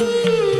Mm-hmm.